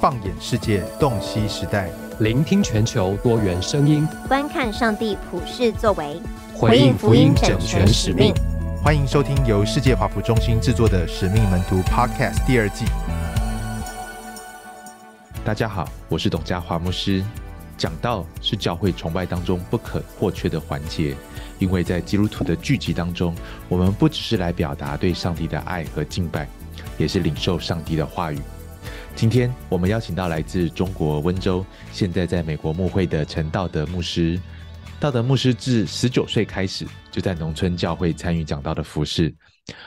放眼世界，洞悉时代，聆听全球多元声音，观看上帝普世作为，回应福音整全使命。欢迎收听由世界华府中心制作的《使命门徒》Podcast 第二季。大家好，我是董家华牧师。讲道是教会崇拜当中不可或缺的环节，因为在基督徒的聚集当中，我们不只是来表达对上帝的爱和敬拜，也是领受上帝的话语。今天我们邀请到来自中国温州，现在在美国牧会的陈道德牧师。道德牧师自十九岁开始就在农村教会参与讲道的服饰，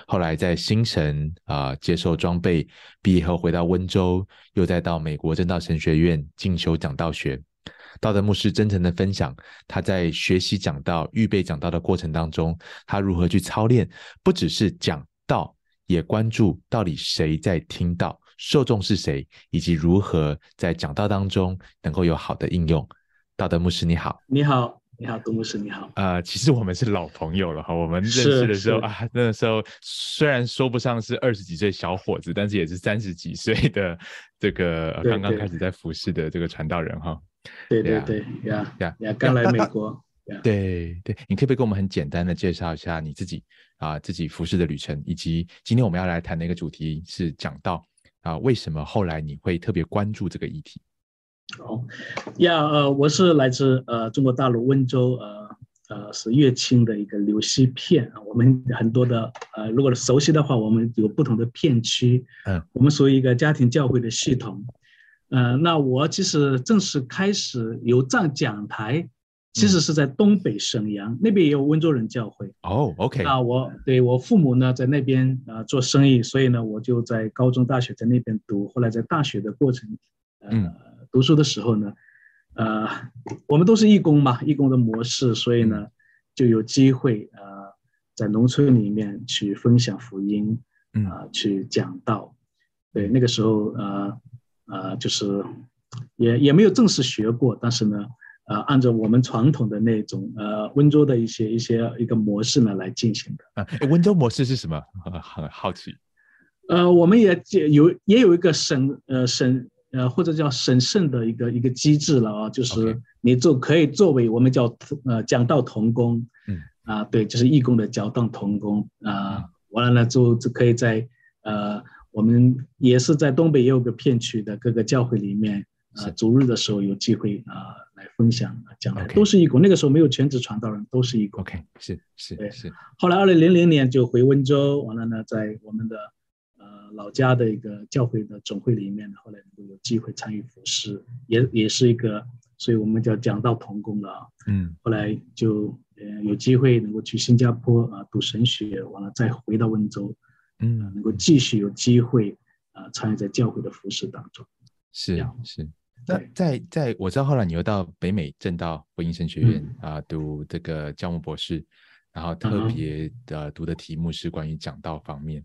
后来在新城啊接受装备，毕业后回到温州，又再到美国正道神学院进修讲道学。道德牧师真诚的分享，他在学习讲道、预备讲道的过程当中，他如何去操练，不只是讲道，也关注到底谁在听到，受众是谁，以及如何在讲道当中能够有好的应用。道德牧师你好，你好，你好，杜牧师你好。呃，其实我们是老朋友了哈，我们认识的时候啊，那个时候虽然说不上是二十几岁小伙子，但是也是三十几岁的 这个刚刚开始在服侍的这个传道人哈。对对对，呀呀呀！刚来美国，对对，你可不可以跟我们很简单的介绍一下你自己啊，自己服饰的旅程，以及今天我们要来谈的一个主题是讲到啊，为什么后来你会特别关注这个议题？哦，呀呃，我是来自呃中国大陆温州呃呃是乐清的一个流溪片啊，我们很多的呃如果熟悉的话，我们有不同的片区，嗯，我们属于一个家庭教会的系统。呃，那我其实正式开始有站讲台，其实是在东北沈阳那边也有温州人教会。哦，OK。啊我对我父母呢在那边呃做生意，所以呢我就在高中、大学在那边读。后来在大学的过程，呃，读书的时候呢，呃，我们都是义工嘛，义工的模式，所以呢就有机会呃在农村里面去分享福音，啊，去讲道。对，那个时候呃。呃，就是也也没有正式学过，但是呢，呃，按照我们传统的那种呃温州的一些一些一个模式呢来进行的。啊，温州模式是什么？很好奇。呃，我们也有也有一个审呃审呃或者叫审慎的一个一个机制了啊，就是你做可以作为我们叫呃讲道同工，嗯啊对，就是义工的讲道同工啊，完了呢就就可以在呃。我们也是在东北也有个片区的各个教会里面啊，逐日的时候有机会啊来分享啊讲的都是义工。那个时候没有全职传道人，都是义工。OK，是是对是。后来二零零零年就回温州，完了呢，在我们的呃老家的一个教会的总会里面，后来能够有机会参与服饰，也也是一个，所以我们叫讲道同工了。嗯。后来就呃有机会能够去新加坡啊读神学，完了再回到温州。嗯，能够继续有机会啊，参与在教会的服饰当中。是是，那在在我知道后来你又到北美正道福音神学院啊读这个教牧博士，然后特别的读的题目是关于讲道方面。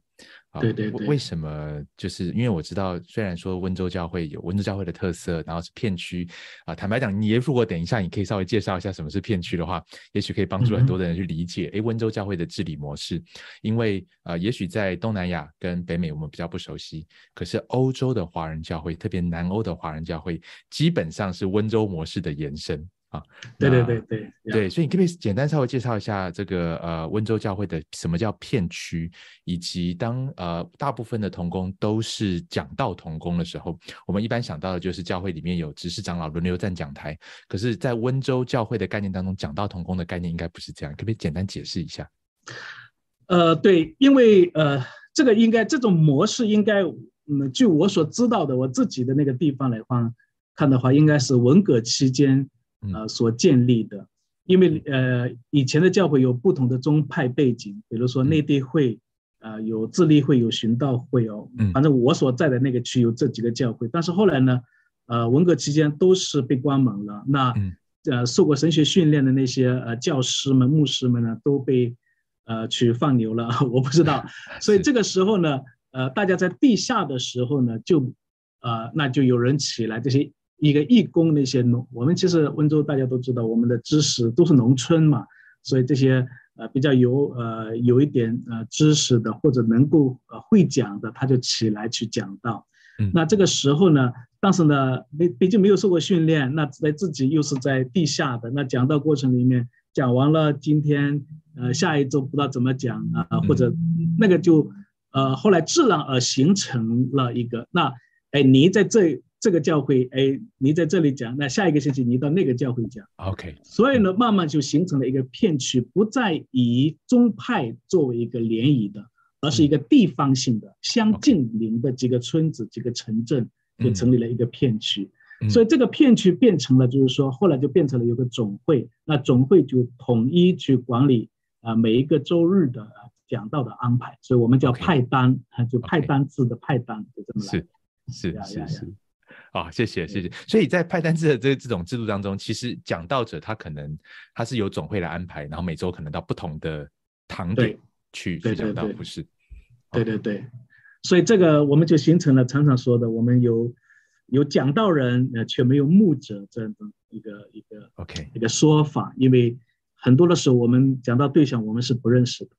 对对对，为什么？就是因为我知道，虽然说温州教会有温州教会的特色，然后是片区啊。坦白讲，你如果等一下，你可以稍微介绍一下什么是片区的话，也许可以帮助很多的人去理解。哎，温州教会的治理模式，因为啊，也许在东南亚跟北美我们比较不熟悉，可是欧洲的华人教会，特别南欧的华人教会，基本上是温州模式的延伸。啊，对对对对对，所以你可不可以简单稍微介绍一下这个呃温州教会的什么叫片区，以及当呃大部分的童工都是讲道童工的时候，我们一般想到的就是教会里面有执事长老轮流站讲台，可是，在温州教会的概念当中，讲道童工的概念应该不是这样，可不可以简单解释一下？呃，对，因为呃这个应该这种模式应该，嗯，据我所知道的，我自己的那个地方来话看的话，应该是文革期间。呃，所建立的，因为呃，以前的教会有不同的宗派背景，比如说内地会，呃，有自立会，有寻道会哦，反正我所在的那个区有这几个教会，但是后来呢，呃，文革期间都是被关门了，那呃，受过神学训练的那些呃教师们、牧师们呢，都被呃去放牛了，我不知道，所以这个时候呢，呃，大家在地下的时候呢，就呃，那就有人起来这些。一个义工那些农，我们其实温州大家都知道，我们的知识都是农村嘛，所以这些呃比较有呃有一点呃知识的或者能够呃会讲的，他就起来去讲道。嗯那这个时候呢，但是呢，没毕竟没有受过训练，那在自己又是在地下的，那讲道过程里面讲完了，今天呃下一周不知道怎么讲啊，嗯或者那个就呃后来自然而形成了一个那哎你在这这个教会哎你在这里讲，那下一个星期你到那个教会讲。OK，所以呢，慢慢就形成了一个片区，不再以宗派作为一个联谊的，而是一个地方性的、相近邻的几个村子、几个城镇，就成立了一个片区。嗯所以这个片区变成了，就是说，后来就变成了有个总会，那总会就统一去管理啊、每一个周日的、呃讲道的安排，所以我们叫派单，啊，就派单制的派单，就这么来是的。是是是。啊，谢谢谢谢。所以在派单制的这这种制度当中，其实讲道者他可能他是由总会来安排，然后每周可能到不同的堂点去去讲道，不是？对对对，所以这个我们就形成了常常说的，我们有有讲道人，呃，却没有牧者这样的一个一个 OK 一个说法，因为很多的时候我们讲到对象我们是不认识的，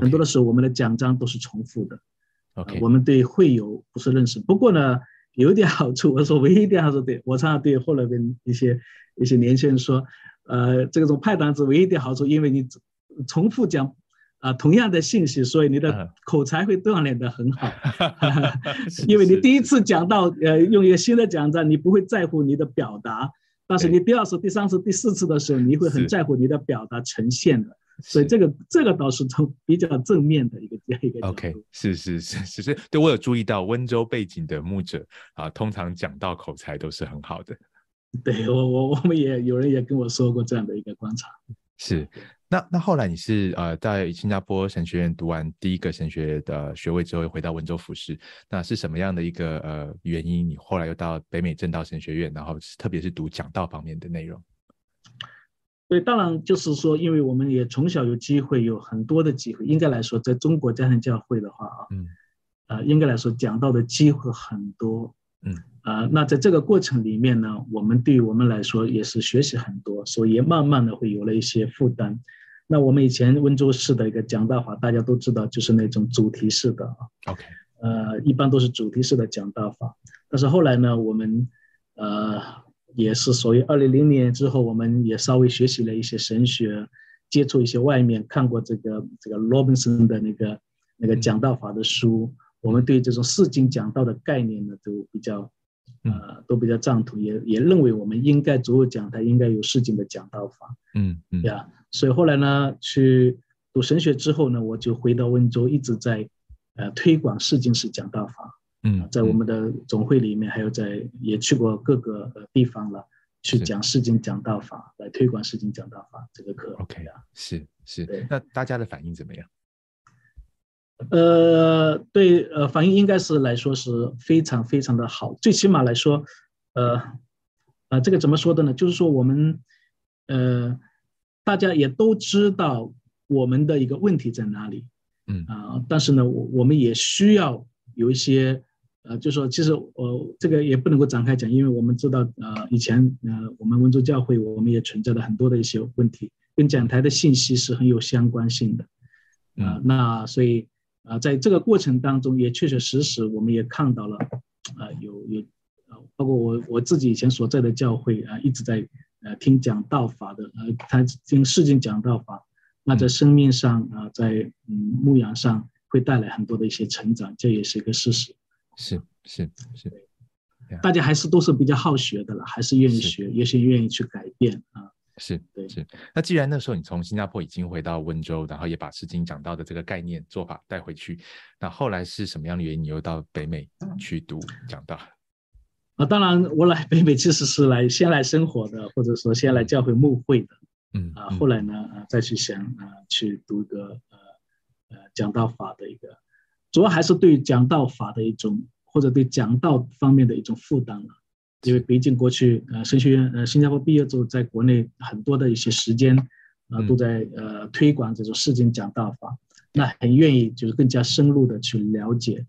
很多的时候我们的奖章都是重复的，呃 OK 我们对会友不是认识。不过呢，有一点好处，我说唯一一点好处，对我常常对后来的一些一些年轻人说，呃，这种派单子唯一的好处，因为你重复讲啊、同样的信息，所以你 嗯的口才会锻炼的很好。是因为你第一次讲到呃用一个新的讲章，你不会在乎你的表达，但是你第二次、第三次、第四次的时候，你会很在乎你的表达呈现的。所以这个这个倒是从比较正面的一个这样一个 OK，是是是是是，对我有注意到温州背景的牧者啊，通常讲到口才都是很好的。对我我我们也有人也跟我说过这样的一个观察。是，那那后来你是呃在新加坡神学院读完第一个神学的学位之后，又回到温州服饰，那是什么样的一个呃原因？你后来又到北美正道神学院，然后是特别是读讲道方面的内容？对，当然就是说，因为我们也从小有机会，有很多的机会。应该来说，在中国家庭教会的话啊，嗯呃，应该来说讲到的机会很多。嗯，呃，那在这个过程里面呢，我们对于我们来说也是学习很多，所以也慢慢的会有了一些负担。那我们以前温州市的一个讲道法，大家都知道，就是那种主题式的啊，，OK，呃，一般都是主题式的讲道法。但是后来呢，我们呃也是所谓二零零年之后，我们也稍微学习了一些神学，接触一些外面看过这个这个罗宾森的那个那个讲道法的书，我们对这种四经讲道的概念呢都比较呃都比较赞同，也也认为我们应该左右讲台应该有四经的讲道法。嗯嗯。呀，所以后来呢，去读神学之后呢，我就回到温州，一直在呃推广释经式讲道法，嗯，在我们的总会里面，还有在也去过各个呃地方了，去讲释经讲道法，来推广释经讲道法这个课。OK 啊是是对，那大家的反应怎么样？呃，对，呃，反应应该是来说是非常非常的好，最起码来说，呃，呃，这个怎么说的呢？就是说我们，呃，大家也都知道我们的一个问题在哪里，嗯啊、但是呢，我我们也需要有一些，呃，就说其实呃，这个也不能够展开讲，因为我们知道，呃，以前呃，我们温州教会我们也存在了很多的一些问题，跟讲台的信息是很有相关性的。啊、嗯那所以啊、在这个过程当中，也确确实实我们也看到了，啊、有有，呃，包括我我自己以前所在的教会啊、一直在呃听讲道法的，呃，他听世经讲道法，那在嗯生命上啊、在嗯牧养上会带来很多的一些成长，这也是一个事实。是是是，大家还是都是比较好学的了，还是愿意学，也是愿意去改变啊。是对是，那既然那时候你从新加坡已经回到温州，然后也把诗经讲到的这个概念做法带回去，那后来是什么样的原因，你又到北美去读讲道？啊，当然我来北美其实是来先来生活的，或者说先来教会牧会的。嗯啊，嗯后来呢，啊，再去想啊，去读一个呃呃讲道法的一个，主要还是对讲道法的一种或者对讲道方面的一种负担了。因为毕竟过去呃神学院呃新加坡毕业之后，在国内很多的一些时间啊、嗯都在呃推广这种世经讲道法，那很愿意就是更加深入的去了解。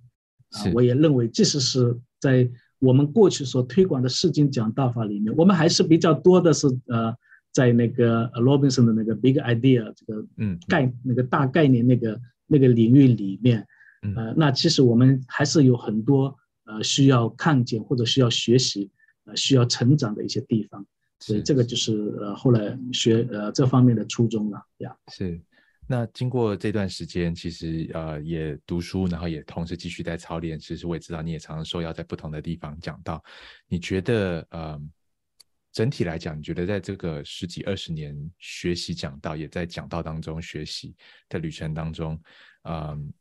啊是，我也认为，即使是在我们过去所推广的世经讲道法里面，我们还是比较多的是呃，在那个呃 Robinson 的那个 Big Idea 这个嗯概那个大概念那个那个领域里面，嗯呃，那其实我们还是有很多呃需要看见或者需要学习呃需要成长的一些地方，所以这个就是呃后来学呃这方面的初衷了呀。是。那经过这段时间，其实呃也读书，然后也同时继续在操练。其实我也知道你也常常受邀在不同的地方讲到。你觉得呃整体来讲，你觉得在这个十几二十年学习讲道，也在讲道当中学习的旅程当中，嗯，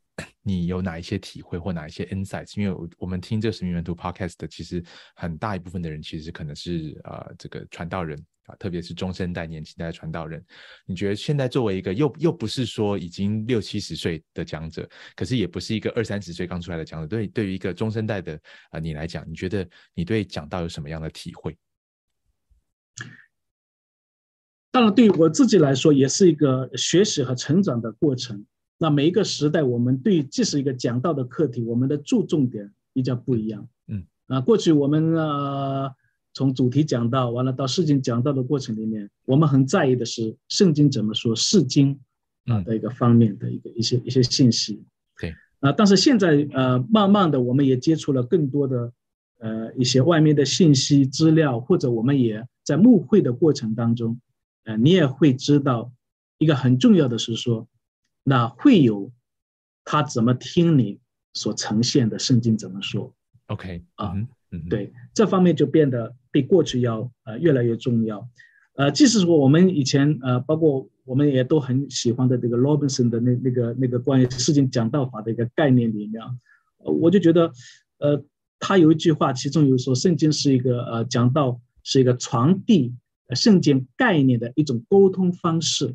你有哪一些体会或哪一些 insights？因为我们听这个使命门徒 podcast 的，其实很大一部分的人其实可能是呃这个传道人。啊，特别是中生代、年轻代传道人，你觉得现在作为一个又又不是说已经六七十岁的讲者，可是也不是一个二三十岁刚出来的讲者，对对于一个中生代的啊你来讲，你觉得你对讲道有什么样的体会？当然，对于我自己来说，也是一个学习和成长的过程。那每一个时代，我们对这是一个讲道的课题，我们的注重点比较不一样。嗯，啊，过去我们呃。从主题讲到完了到事情讲到的过程里面，我们很在意的是圣经怎么说，释经啊的一个方面的一个一些一些信息。对啊，但是现在呃，慢慢的我们也接触了更多的呃一些外面的信息资料，或者我们也在慕会的过程当中，呃，你也会知道一个很重要的是说，那会有他怎么听你所呈现的圣经怎么说。OK 啊。对这方面就变得比过去要呃越来越重要，呃，即使说我们以前呃，包括我们也都很喜欢的这个 Robinson 的那那个那个关于事情讲道法的一个概念里面，我就觉得，呃，他有一句话，其中有说圣经是一个呃讲道是一个传递圣经概念的一种沟通方式，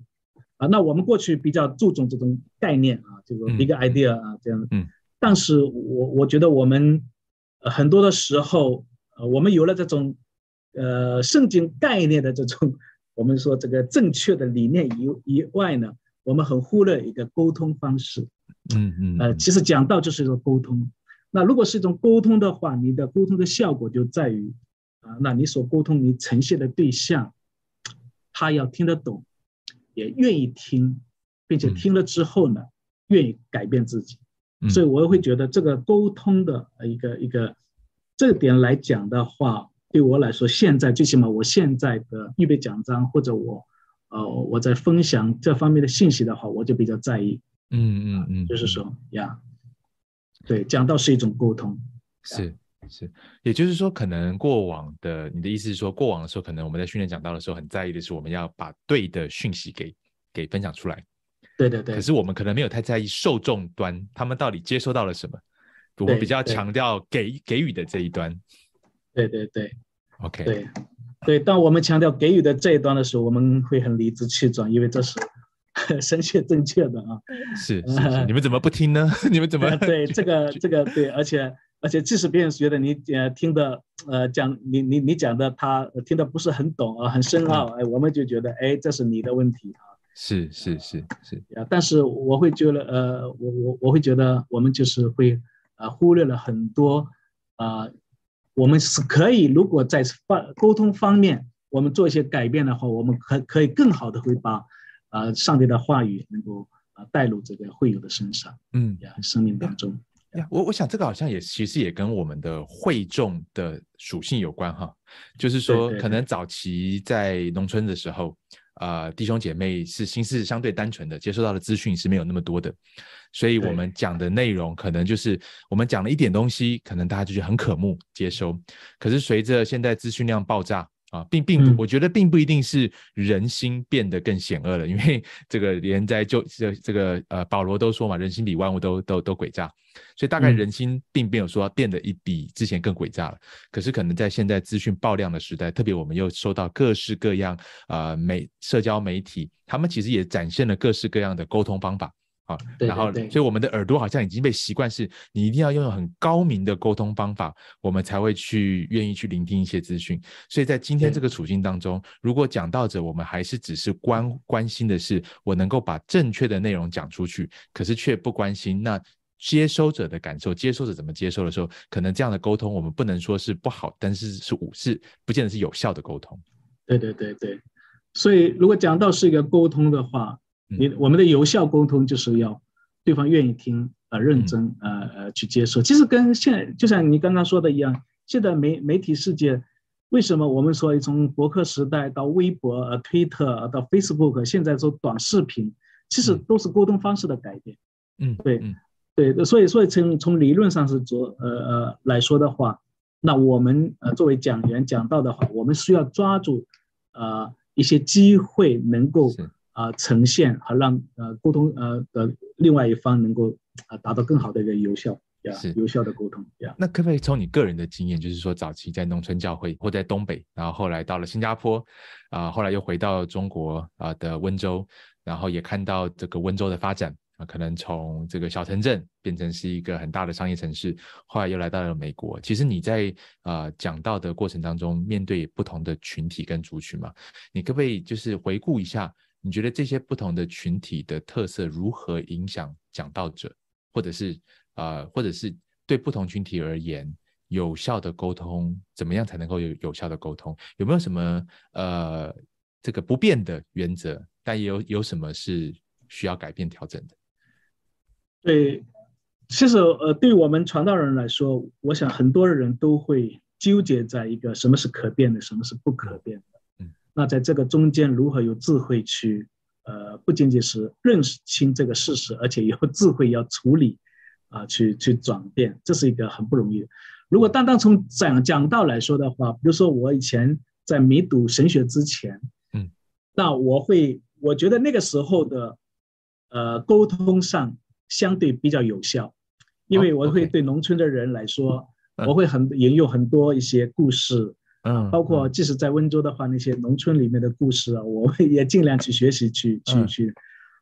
啊，那我们过去比较注重这种概念啊，这个 big idea 啊这样，嗯，但是我我觉得我们。很多的时候，呃，我们有了这种，呃，圣经概念的这种，我们说这个正确的理念以以外呢，我们很忽略一个沟通方式。嗯嗯。呃，其实讲道就是一种沟通。那如果是一种沟通的话，你的沟通的效果就在于，啊，那你所沟通你呈现的对象，他要听得懂，也愿意听，并且听了之后呢，愿意改变自己。所以我会觉得这个沟通的一个一个这点来讲的话，对我来说，现在最起码我现在的预备奖章或者我呃我在分享这方面的信息的话，我就比较在意。嗯嗯嗯，就是说呀，对，讲到是一种沟通，是是，也就是说，可能过往的你的意思是说，过往的时候，可能我们在训练讲到的时候，很在意的是我们要把对的讯息给给分享出来。对对对，可是我们可能没有太在意受众端，他们到底接收到了什么，我们比较强调给给予的这一端。对对对，OK，对对，当我们强调给予的这一端的时候，我们会很理直气壮，因为这是 神学正确的啊。是是，你们怎么不听呢？你们怎么？对这个这个对，而且而且，即使别人觉得你呃听的呃讲你你你讲的他听的不是很懂啊，很深奥，哎，我们就觉得哎，这是你的问题啊。是是是是。啊，但是我会觉得，呃，我我我会觉得，我们就是会，呃，忽略了很多，啊，我们是可以，如果在方沟通方面，我们做一些改变的话，我们可可以更好的会把，呃，上帝的话语能够啊带入这个会友的身上，嗯，呀，生命当中，呀，我我想这个好像也其实也跟我们的会众的属性有关哈，就是说，可能早期在农村的时候。啊，弟兄姐妹是心思相对单纯的，接收到的资讯是没有那么多的，所以我们讲的内容可能就是我们讲了一点东西，可能大家就觉得很渴慕接收。可是随着现在资讯量爆炸。啊，并并不，我觉得并不一定是人心变得更险恶了，因为这个连在就这这个呃保罗都说嘛，人心比万物都都都诡诈，所以大概人心并没有说变得一比之前更诡诈了。可是可能在现在资讯爆量的时代，特别我们又收到各式各样啊媒社交媒体，他们其实也展现了各式各样的沟通方法。然后，所以我们的耳朵好像已经被习惯，是你一定要拥有很高明的沟通方法，我们才会去愿意去聆听一些资讯。所以在今天这个处境当中，如果讲到者我们还是只是关关心的是我能够把正确的内容讲出去，可是却不关心那接收者的感受，接收者怎么接收的时候，可能这样的沟通我们不能说是不好，但是是五是不见得是有效的沟通。对对对对，所以如果讲到是一个沟通的话。你我们的有效沟通就是要对方愿意听，呃认真呃呃去接受。其实跟现在就像你刚刚说的一样，现在媒媒体世界，为什么我们说从博客时代到微博、呃推特到 Facebook，现在做短视频，其实都是沟通方式的改变。嗯，对，对，所以所以从从理论上是做呃呃来说的话，那我们呃作为讲员讲到的话，我们需要抓住呃一些机会，能够啊呈现和让呃沟通呃的另外一方能够啊达到更好的一个有效是，有效的沟通呀。那可不可以从你个人的经验，就是说早期在农村教会或在东北，然后后来到了新加坡，啊后来又回到中国啊的温州，然后也看到这个温州的发展啊。可能从这个小城镇变成是一个很大的商业城市，后来又来到了美国。其实你在啊讲到的过程当中，面对不同的群体跟族群嘛，你可不可以就是回顾一下，你觉得这些不同的群体的特色如何影响讲道者，或者是呃，或者是对不同群体而言，有效的沟通怎么样才能够有有效的沟通？有没有什么呃这个不变的原则？但也有有什么是需要改变调整的？对，其实呃，对我们传道人来说，我想很多人都会纠结在一个什么是可变的，什么是不可变的。嗯，那在这个中间如何有智慧去，呃，不仅仅是认识清这个事实，而且有智慧要处理，啊，去去转变，这是一个很不容易的。如果单单从讲讲道来说的话，比如说我以前在没读神学之前，嗯，那我会，我觉得那个时候的，呃，沟通上。相对比较有效，因为我会对农村的人来说，我会很引用很多一些故事，嗯，包括即使在温州的话，那些农村里面的故事啊，我也尽量去学习，去去去。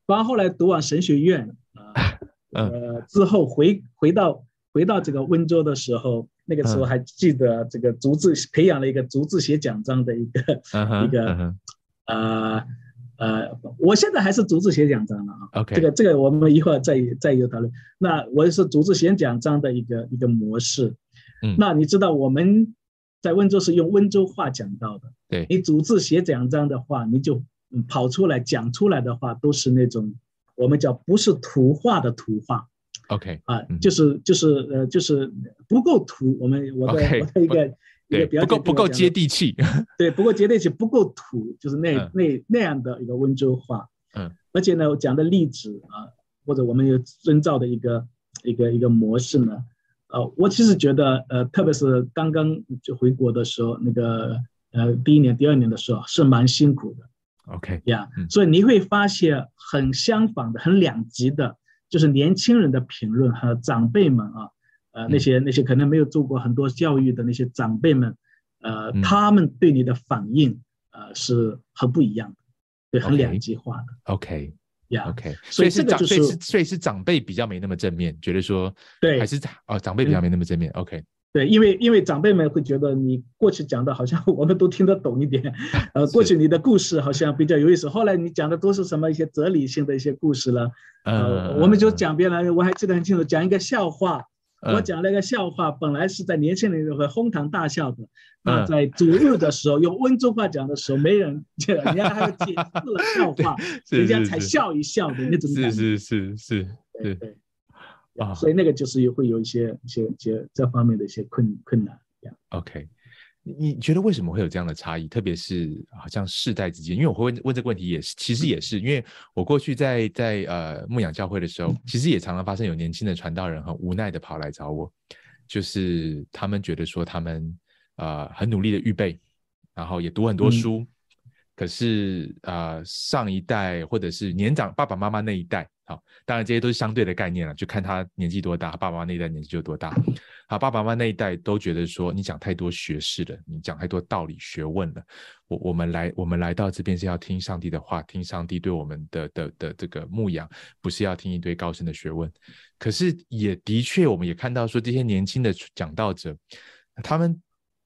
包括后来读完神学院啊，呃，之后回回到回到这个温州的时候，那个时候还记得这个竹字培养了一个竹字写奖章的一个一个啊。呃，我现在还是逐字写奖章了啊。OK，这个这个我们一会儿再再有讨论。那我是逐字写奖章的一个一个模式。嗯，那你知道我们在温州是用温州话讲到的。对，你逐字写讲章的话，你就跑出来讲出来的话都是那种我们叫不是图画的图画。OK，啊，就是就是呃就是不够图。我们我的我的一个。对，不够不够接地气。对，不够接地气，不够土，就是那那那样的一个温州话。嗯，而且呢，我讲的例子啊，或者我们有遵照的一个一个一个模式呢，呃，我其实觉得，呃，特别是刚刚就回国的时候，那个呃第一年、第二年的时候是蛮辛苦的。OK，呀，所以你会发现很相反的、很两极的，就是年轻人的评论和长辈们啊。呃，那些那些可能没有做过很多教育的那些长辈们，呃，他们对你的反应，呃，是很不一样的，对，很两极化的。OK，呀，OK，所以是长，所以是所以是长辈比较没那么正面，觉得说，对，还是哦，长辈比较没那么正面。OK，对，因为因为长辈们会觉得你过去讲的好像 我们都听得懂一点，呃，过去你的故事好像比较有意思，后来你讲的都是什么一些哲理性的一些故事了，呃，我们就讲遍了，我还记得很清楚，讲一个笑话。我讲那个笑话，本来是在年轻人会哄堂大笑的。那在主日的时候，用温州话讲的时候，没人，人家还要解释了笑话，人家才笑一笑的那种感觉。是是是是，对对。啊，所以那个就是会有一些一些一些这方面的一些困困难。OK。你觉得为什么会有这样的差异？特别是好像世代之间，因为我会问问这个问题，也是其实也是因为我过去在在呃牧养教会的时候，其实也常常发生有年轻的传道人很无奈的跑来找我，就是他们觉得说他们呃很努力的预备，然后也读很多书，可是呃上一代或者是年长爸爸妈妈那一代。好，当然这些都是相对的概念了，就看他年纪多大，爸爸妈妈那一代年纪就多大。好，爸爸妈妈那一代都觉得说你讲太多学识了，你讲太多道理学问了。我我们来我们来到这边是要听上帝的话，听上帝对我们的的的这个牧养，不是要听一堆高深的学问。可是也的确，我们也看到说这些年轻的讲道者，他们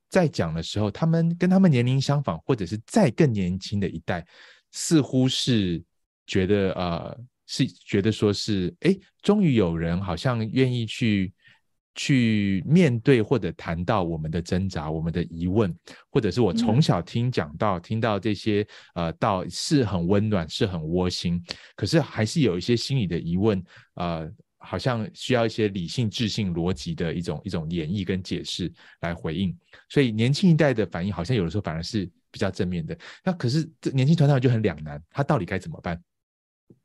在讲的时候，他们跟他们年龄相仿，或者是再更年轻的一代，似乎是觉得呃。是觉得说是哎，终于有人好像愿意去去面对或者谈到我们的挣扎、我们的疑问，或者是我从小听讲到听到这些呃道是很温暖、是很窝心，可是还是有一些心理的疑问，呃，好像需要一些理性、智性、逻辑的一种一种演绎跟解释来回应，所以年轻一代的反应好像有的时候反而是比较正面的。那可是这年轻团长就很两难，他到底该怎么办？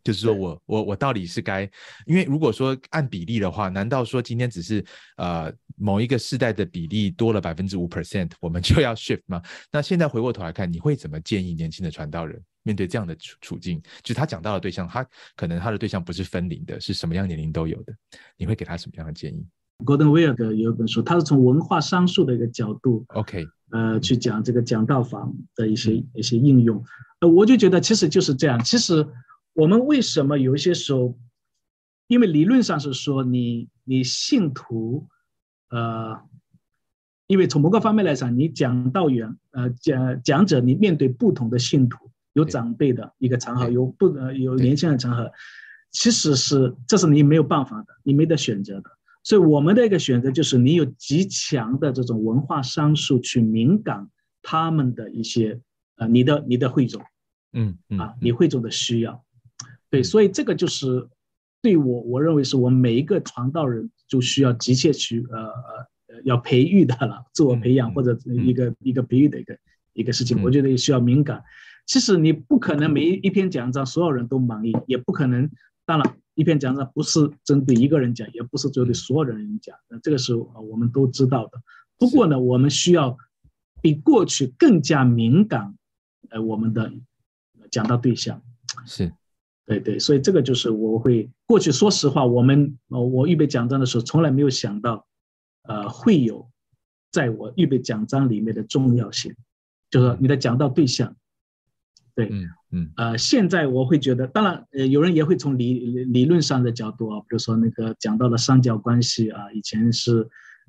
就是说我我我到底是该，因为如果说按比例的话，难道说今天只是呃某一个世代的比例多了百分之五 percent，我们就要 shift 吗？那现在回过头来看，你会怎么建议年轻的传道人面对这样的处处境？就是他讲到的对象，他可能他的对象不是分龄的，是什么样年龄都有的，你会给他什么样的建议？Gordon w e r 有一本书，他是从文化商数的一个角度，OK，呃，去讲这个讲道法的一些一些应用，呃，我就觉得其实就是这样，其实。我们为什么有一些时候，因为理论上是说你你信徒，呃，因为从某个方面来讲，你讲道员，呃讲讲者，你面对不同的信徒，有长辈的一个场合，有不呃有年轻人场合，其实是这是你没有办法的，你没得选择的。所以我们的一个选择就是你有极强的这种文化商数去敏感他们的一些呃你的你的汇总，嗯嗯啊你汇总的需要。对，所以这个就是对我，我认为是我们每一个传道人就需要急切去呃呃要培育的了，自我培养或者一个一个培育的一个一个事情。我觉得也需要敏感。其实你不可能每一篇讲章所有人都满意，也不可能。当然，一篇讲章不是针对一个人讲，也不是针对所有的人讲。那这个是我们都知道的。不过呢，我们需要比过去更加敏感，呃，我们的讲到对象是。对对，所以这个就是我会过去。说实话，我们呃，我预备讲章的时候，从来没有想到，呃，会有在我预备讲章里面的重要性，就是你的讲到对象。对，嗯嗯，呃，现在我会觉得，当然，呃，有人也会从理理论上的角度啊，比如说那个讲到了三角关系啊，以前是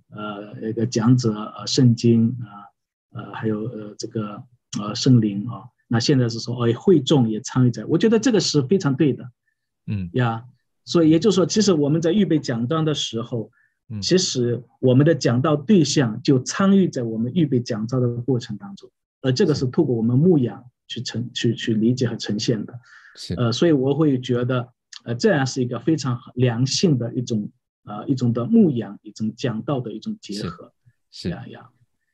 呃一个讲者呃圣经啊，呃还有呃这个呃圣灵啊。那现在是说，哎，会众也参与在，我觉得这个是非常对的，嗯。呀，所以也就是说，其实我们在预备讲章的时候，其实我们的讲道对象就参与在我们预备讲章的过程当中，而这个是透过我们牧养去呈、去、去理解和呈现的，是，呃，所以我会觉得，呃，这样是一个非常良性的一种，呃，一种的牧养，一种讲道的一种结合，是。呀呀。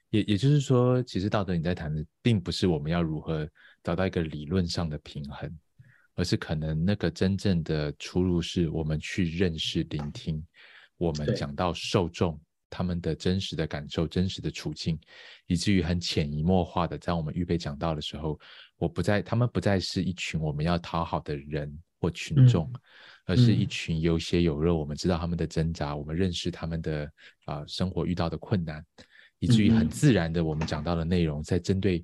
也也就是说，其实道德你在谈的，并不是我们要如何找到一个理论上的平衡，而是可能那个真正的出路是我们去认识、聆听，我们讲到受众他们的真实的感受、真实的处境，以至于很潜移默化的，在我们预备讲到的时候，我不再，他们不再是一群我们要讨好的人或群众，而是一群有血有肉，我们知道他们的挣扎，我们认识他们的啊生活遇到的困难。以至于很自然的，我们讲到的内容，在针对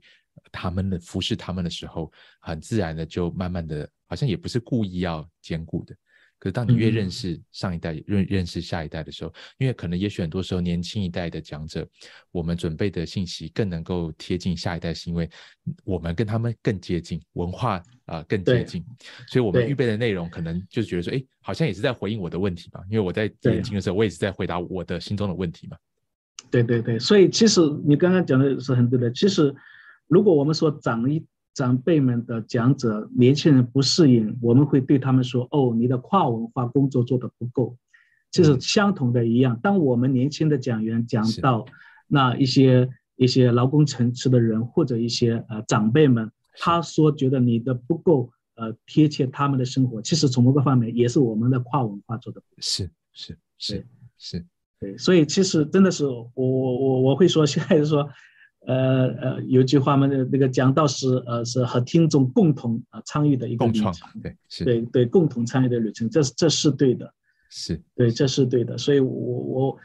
他们的服侍他们的时候，很自然的就慢慢的，好像也不是故意要兼顾的。可是当你越认识上一代，认认识下一代的时候，因为可能也许很多时候年轻一代的讲者，我们准备的信息更能够贴近下一代，是因为我们跟他们更接近，文化啊更接近，所以我们预备的内容可能就觉得说，哎，好像也是在回应我的问题嘛。因为我在年轻的时候，我也是在回答我的心中的问题嘛。对对对，所以其实你刚刚讲的是很对的。其实，如果我们说长一长辈们的讲者年轻人不适应，我们会对他们说：“哦，你的跨文化工作做得不够。”其实相同的一样，当我们年轻的讲员讲到那一些一些劳工层次的人或者一些呃长辈们，他说觉得你的不够呃贴切他们的生活，其实从某个方面也是我们的跨文化做的。是是是是。对，所以其实真的是我我我我会说，现在是说，呃呃，有句话嘛，那那个讲到是呃是和听众共同啊参与的一个旅程，对，是，对对，共同参与的旅程，这是这是对的，是对，这是对的。所以，我我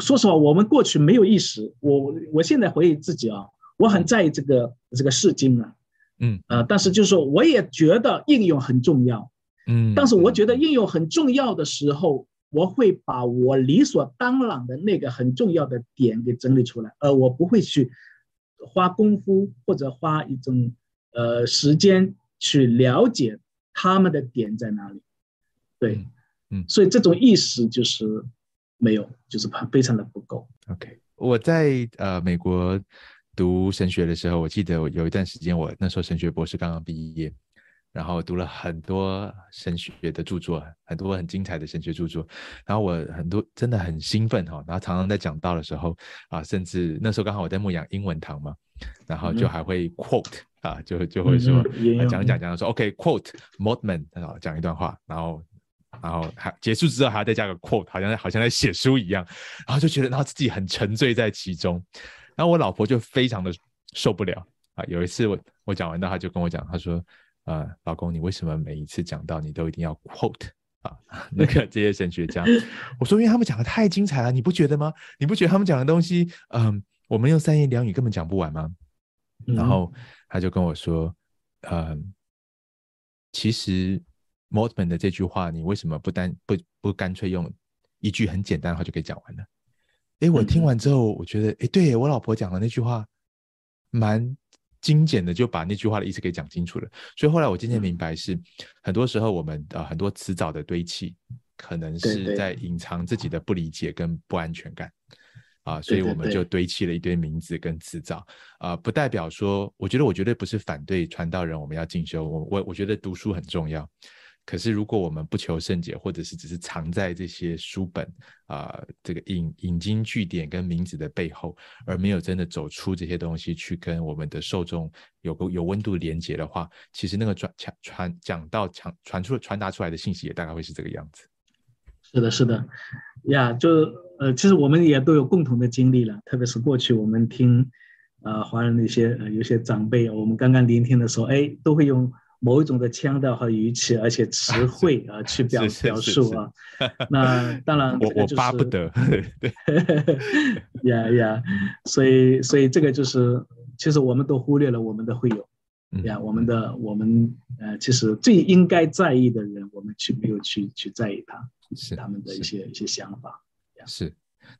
说实话，我们过去没有意识，我我现在回忆自己啊，我很在意这个这个释经啊，嗯呃，但是就是说，我也觉得应用很重要，嗯，但是我觉得应用很重要的时候。我会把我理所当然的那个很重要的点给整理出来，而我不会去花功夫或者花一种呃时间去了解他们的点在哪里。对，嗯，所以这种意识就是没有，就是非常的不够。OK，我在呃美国读神学的时候，我记得有一段时间，我那时候神学博士刚刚毕业，然后读了很多神学的著作，很多很精彩的神学著作。然后我很多真的很兴奋哈，然后常常在讲到的时候啊，甚至那时候刚好我在牧养英文堂嘛，然后就还会 quote 啊，就就会说讲讲讲说 OK quote Mortman 啊讲一段话，然后然后还结束之后还要再加个 quote，好像好像在写书一样，然后就觉得然后自己很沉醉在其中。然后我老婆就非常的受不了啊，有一次我我讲完，她就跟我讲，她说。呃，老公，你为什么每一次讲到你都一定要 quote 啊？那个这些神学家，我说，因为他们讲的太精彩了，你不觉得吗？你不觉得他们讲的东西，嗯，我们用三言两语根本讲不完吗？然后他就跟我说，嗯，其实 Mortman 的这句话，你为什么不单不不干脆用一句很简单的话就可以讲完呢？哎，我听完之后，我觉得，哎，对我老婆讲的那句话，蛮。精简的就把那句话的意思给讲清楚了，所以后来我渐渐明白是，很多时候我们呃很多词藻的堆砌，可能是在隐藏自己的不理解跟不安全感，啊，所以我们就堆砌了一堆名字跟词藻，啊，不代表说，我觉得我绝对不是反对传道人我们要进修，我我我觉得读书很重要。可是，如果我们不求甚解，或者是只是藏在这些书本啊，这个引引经据典跟名字的背后，而没有真的走出这些东西去跟我们的受众有个有温度连接的话，其实那个传传传讲到传传出传达出来的信息也大概会是这个样子。是的，是的，呀，就呃，其实我们也都有共同的经历了，特别是过去我们听呃华人的一些呃有些长辈，我们刚刚聆听的时候，哎，都会用。某一种的腔调和语气，而且词汇 啊，去表表述啊。那当然，我我巴不得。对，呀呀，所以所以这个就是，其实我们都忽略了我们的会友呀，我们的我们呃，其实最应该在意的人，我们去没有去去在意他，是他们的一些一些想法。是，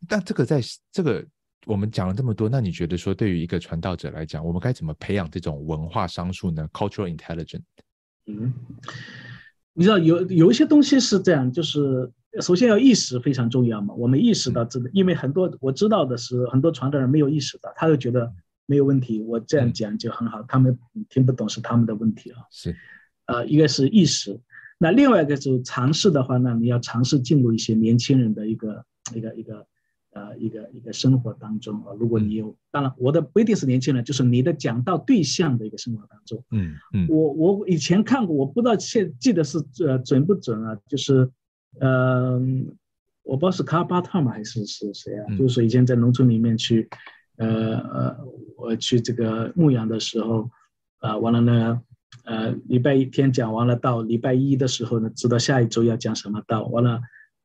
但这个在这个。我们讲了这么多，那你觉得说对于一个传道者来讲，我们该怎么培养这种文化商数呢？Cultural intelligence。嗯，你知道有有一些东西是这样，就是首先要意识非常重要嘛。我们意识到这个，因为很多我知道的是很多传道人没有意识到，他就觉得没有问题，我这样讲就很好，他们听不懂是他们的问题啊。是，呃，一个是意识，那另外一个就是尝试的话呢，你要尝试进入一些年轻人的一个一个一个。呃，一个一个生活当中啊，如果你有，当然我的不一定是年轻人，就是你的讲到对象的一个生活当中，嗯嗯，我我以前看过，我不知道现记得是呃准不准啊，就是，呃，我不知道是卡巴特嘛还是是谁啊，就是说以前在农村里面去，呃呃，我去这个牧羊的时候，啊，完了呢，呃，礼拜一天讲完了，到礼拜一的时候呢，知道下一周要讲什么道，完了。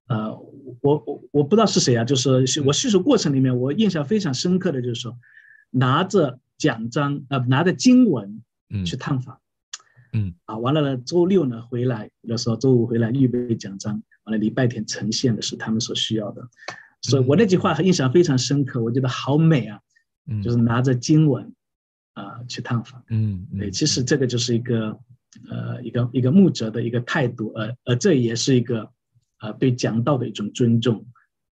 呃，我我我不知道是谁啊，就是我叙述过程里面，我印象非常深刻的就是说，拿着奖章，呃，拿着经文，去探访，嗯，啊，完了呢，周六呢回来，有的时候周五回来预备奖章，完了礼拜天呈现的是他们所需要的，所以我那句话印象非常深刻，我觉得好美啊，嗯，就是拿着经文，啊，去探访，嗯，对，其实这个就是一个，呃，一个一个牧者的一个态度，呃，呃，这也是一个。啊，对讲道的一种尊重，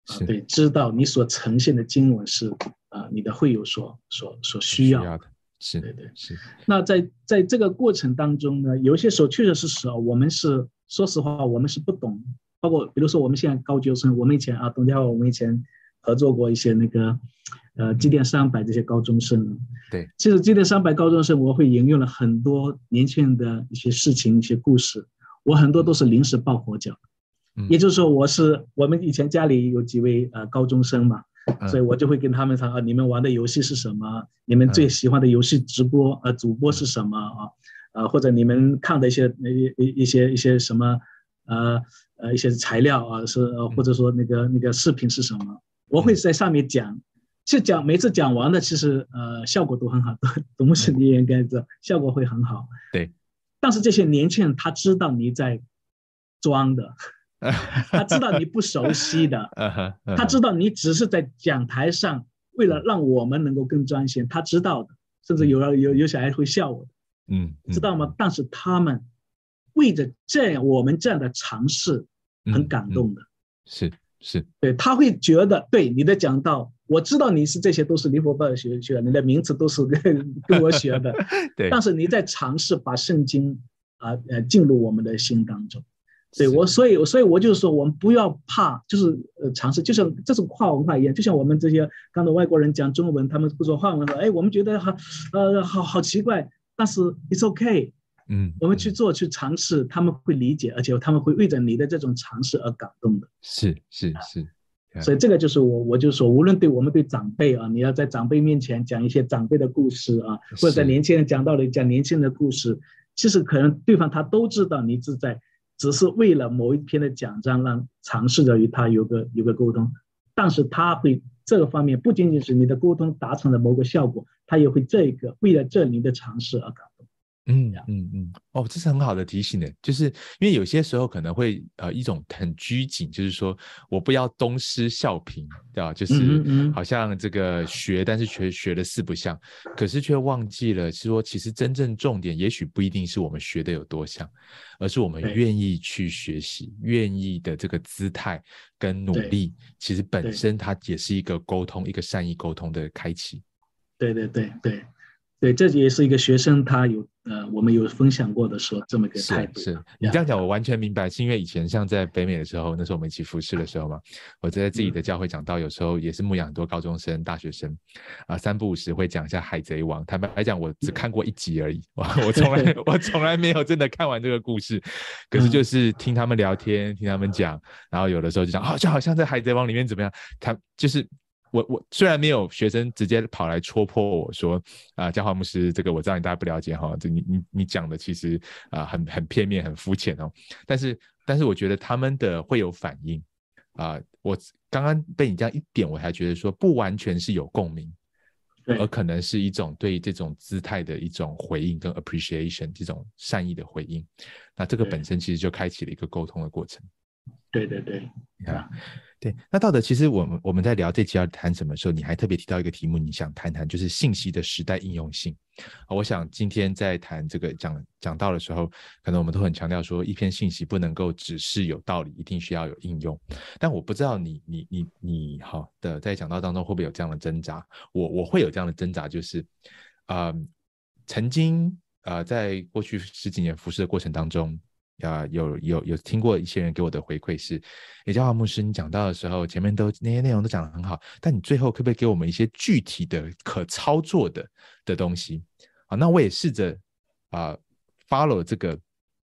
啊，对，知道你所呈现的经文是啊，你的会友所所所需要的，是，对对是。那在在这个过程当中呢，有些时候确实是时候，我们是说实话，我们是不懂。包括比如说我们现在高中生，我们以前啊，董家我们以前合作过一些那个呃，机电三百这些高中生。对，其实机电三百高中生，我会引用了很多年轻人的一些事情、一些故事，我很多都是临时抱佛脚。也就是说，我是我们以前家里有几位呃高中生嘛，所以我就会跟他们说啊，你们玩的游戏是什么？你们最喜欢的游戏直播呃主播是什么啊？呃或者你们看的一些一一一些一些什么呃呃一些材料啊是或者说那个那个视频是什么？我会在上面讲，其实讲每次讲完的其实呃效果都很好，东西你也应该知道，效果会很好。对，但是这些年轻人他知道你在装的。他知道你不熟悉的，他知道你只是在讲台上，为了让我们能够更专心，他知道的，甚至有有有小孩会笑我的，嗯，知道吗？但是他们为着这样我们这样的尝试，很感动的，是是，对他会觉得，对你的讲道，我知道你是这些都是离佛报学学，你的名字都是跟 跟我学的，对，但是你在尝试把圣经啊呃进入我们的心当中。对我，所以所以我就是说，我们不要怕，就是呃尝试，就像这种跨文化一样，就像我们这些刚才外国人讲中文，他们不说话文说，哎，我们觉得好呃好好奇怪，但是 it's okay，嗯，我们去做去尝试，他们会理解，而且他们会为着你的这种尝试而感动的。是是是。所以这个就是我，我就说，无论对我们对长辈啊，你要在长辈面前讲一些长辈的故事啊，或者在年轻人讲道理讲年轻人的故事，其实可能对方他都知道你是在，只是为了某一篇的奖章让尝试着与他有个有个沟通，但是他会这个方面不仅仅是你的沟通达成了某个效果，他也会这个为了这您的尝试而感动。嗯嗯嗯，哦，这是很好的提醒呢，就是因为有些时候可能会呃一种很拘谨，就是说我不要东施效颦，对吧？就是好像这个学，但是学学的四不像，可是却忘记了是说，其实真正重点也许不一定是我们学的有多像，而是我们愿意去学习，愿意的这个姿态跟努力，其实本身它也是一个沟通，一个善意沟通的开启。对对对对。对，这也是一个学生，他有呃，我们有分享过的说这么个态度。是你这样讲，我完全明白，是因为以前像在北美的时候，那时候我们一起服侍的时候嘛，我在自己的教会讲到，有时候也是牧养很多高中生、大学生，啊，三不五时会讲一下《海贼王》。坦白来讲，我只看过一集而已，我我从来 我从来没有真的看完这个故事，可是就是听他们聊天，听他们讲，然后有的时候就讲，哦，就好像在《海贼王》里面怎么样，他就是。我我虽然没有学生直接跑来戳破我说啊，教化牧师，这个我知道你大家不了解哈，这你你你讲的其实啊很很片面很肤浅哦，但是但是我觉得他们的会有反应啊，我刚刚被你这样一点，我还觉得说不完全是有共鸣，而可能是一种对这种姿态的一种回应跟 appreciation 这种善意的回应，那这个本身其实就开启了一个沟通的过程。对对对，啊。对，那道德，其实我们我们在聊这期要谈什么时候，你还特别提到一个题目，你想谈谈就是信息的时代应用性。我想今天在谈这个讲讲到的时候，可能我们都很强调说，一篇信息不能够只是有道理，一定需要有应用。但我不知道你你你你好的在讲道当中会不会有这样的挣扎？我我会有这样的挣扎，就是啊，曾经啊，在过去十几年服侍的过程当中。啊，有有有听过一些人给我的回馈是，也叫华牧师，你讲到的时候，前面都那些内容都讲得很好，但你最后可不可以给我们一些具体的可操作的的东西？啊，那我也试着啊 follow 这个